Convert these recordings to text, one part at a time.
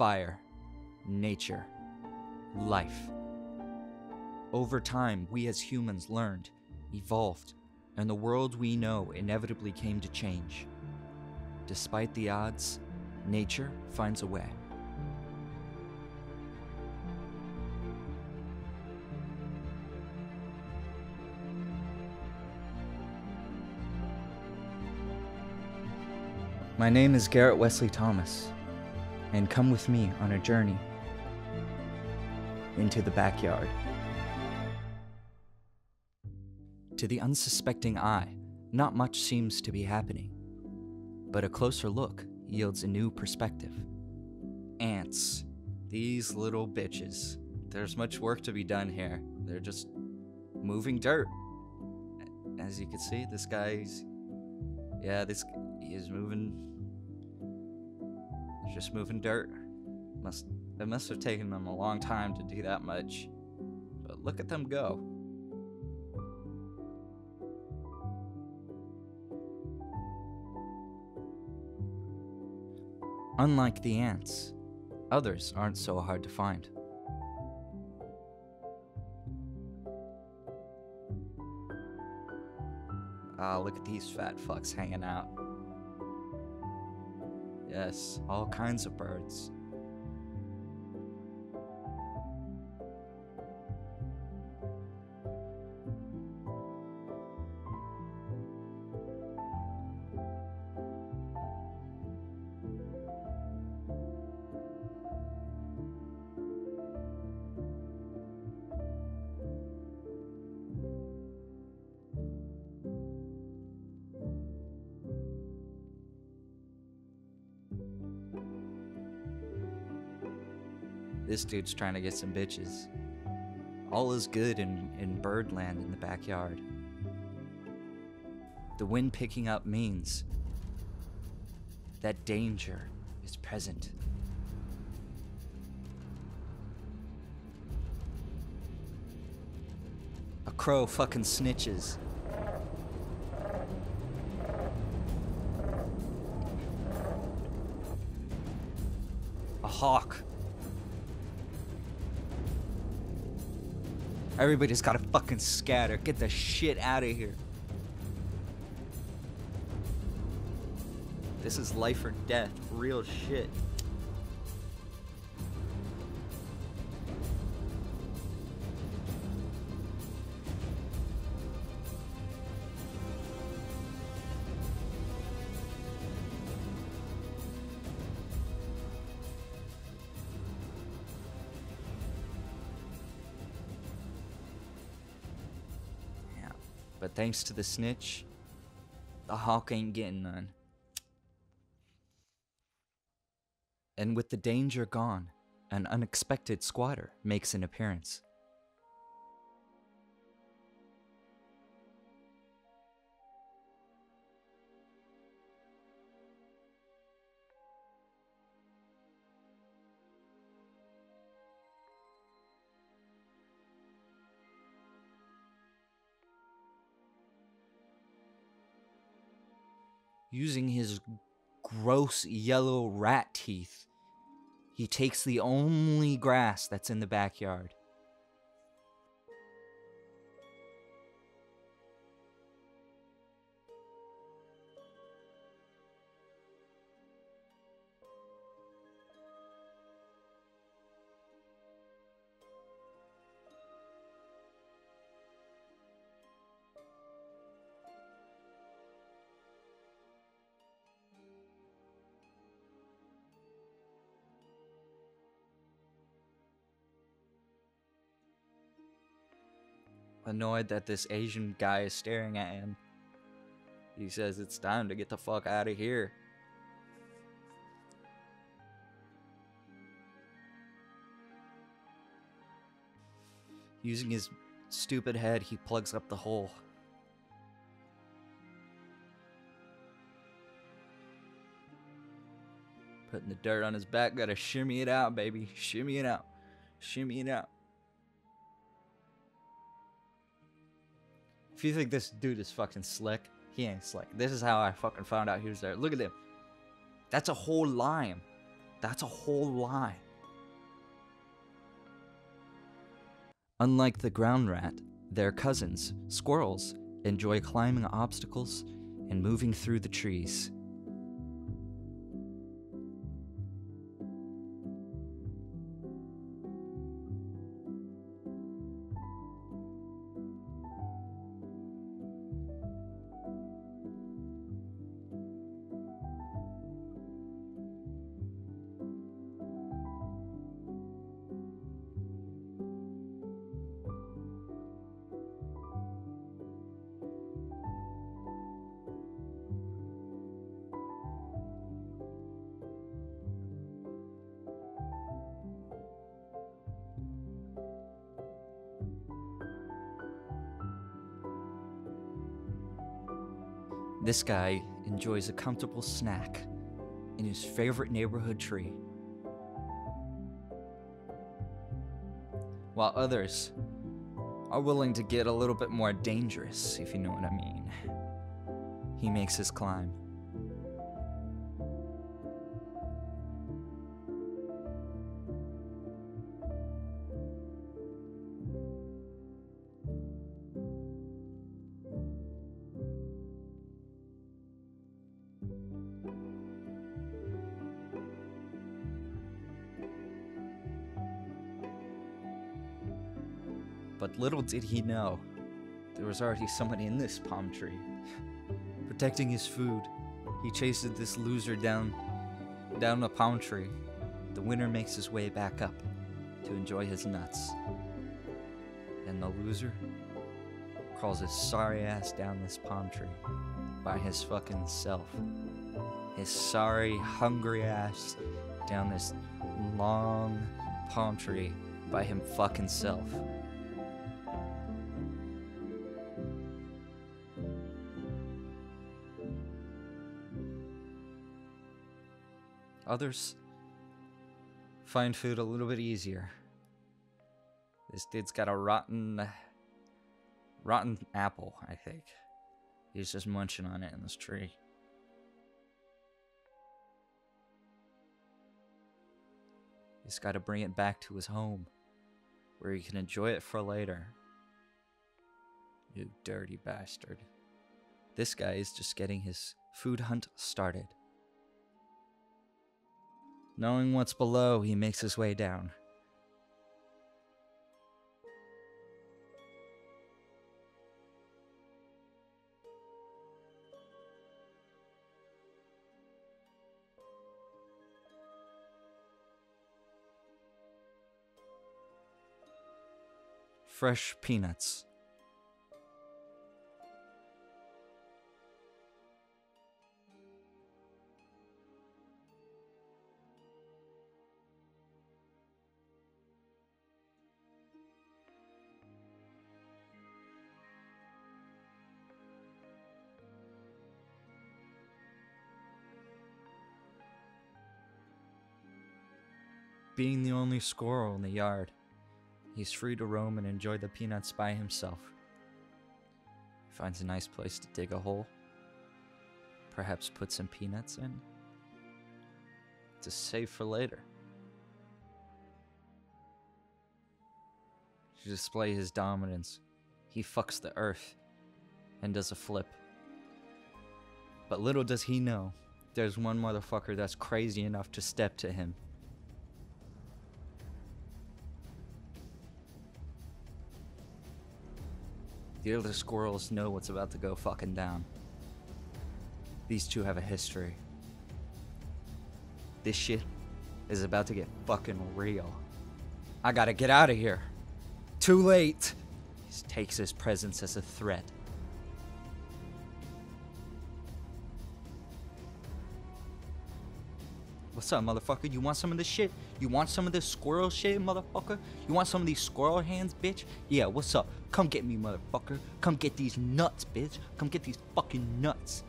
fire, nature, life. Over time, we as humans learned, evolved, and the world we know inevitably came to change. Despite the odds, nature finds a way. My name is Garrett Westley Thomas, and come with me on a journey into the backyard. To the unsuspecting eye, not much seems to be happening, but a closer look yields a new perspective. Ants. These little bitches. There's much work to be done here. They're just moving dirt. As you can see, this guy's. Yeah, this he is moving. Just moving dirt. Must it must have taken them a long time to do that much. But look at them go. Unlike the ants, others aren't so hard to find. Ah, look at these fat fucks hanging out. Yes, all kinds of birds. This dude's trying to get some bitches. All is good in, in birdland in the backyard. The wind picking up means that danger is present. A crow fucking snitches. A hawk. Everybody's gotta fucking scatter. Get the shit out of here. This is life or death. Real shit. But thanks to the snitch, the hawk ain't getting none. And with the danger gone, an unexpected squatter makes an appearance. Using his gross yellow rat teeth, he takes the only grass that's in the backyard. Annoyed that this Asian guy is staring at him, he says it's time to get the fuck out of here. Using his stupid head, he plugs up the hole. Putting the dirt on his back, gotta shimmy it out, baby. Shimmy it out. Shimmy it out. If you think this dude is fucking slick, he ain't slick. This is how I fucking found out he was there. Look at him. That's a whole lime. That's a whole lie. Unlike the ground rat, their cousins, squirrels, enjoy climbing obstacles and moving through the trees. This guy enjoys a comfortable snack in his favorite neighborhood tree. While others are willing to get a little bit more dangerous, if you know what I mean. He makes his climb. But little did he know, there was already someone in this palm tree. Protecting his food, he chases this loser down down a palm tree. The winner makes his way back up to enjoy his nuts. And the loser crawls his sorry ass down this palm tree by his fucking self. His sorry, hungry ass down this long palm tree by him fucking self. Others find food a little bit easier. This dude's got a rotten, rotten apple, I think. He's just munching on it in this tree. He's got to bring it back to his home, where he can enjoy it for later. You dirty bastard. This guy is just getting his food hunt started. Knowing what's below, he makes his way down. Fresh peanuts. Being the only squirrel in the yard, he's free to roam and enjoy the peanuts by himself. He finds a nice place to dig a hole, perhaps put some peanuts in, to save for later. To display his dominance, he fucks the earth and does a flip. But little does he know, there's one motherfucker that's crazy enough to step to him. The other squirrels know what's about to go fucking down. These two have a history. This shit is about to get fucking real. I gotta get out of here. Too late. He takes his presence as a threat. What's up, motherfucker? You want some of this shit? You want some of this squirrel shit, motherfucker? You want some of these squirrel hands, bitch? Yeah, what's up? Come get me, motherfucker. Come get these nuts, bitch. Come get these fucking nuts.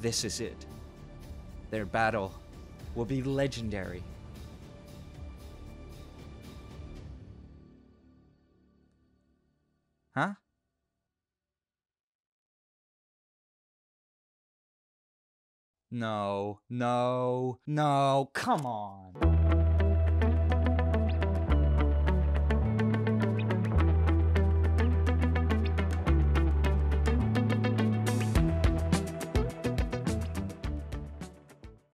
This is it. Their battle will be legendary. Huh? No, no, no, come on.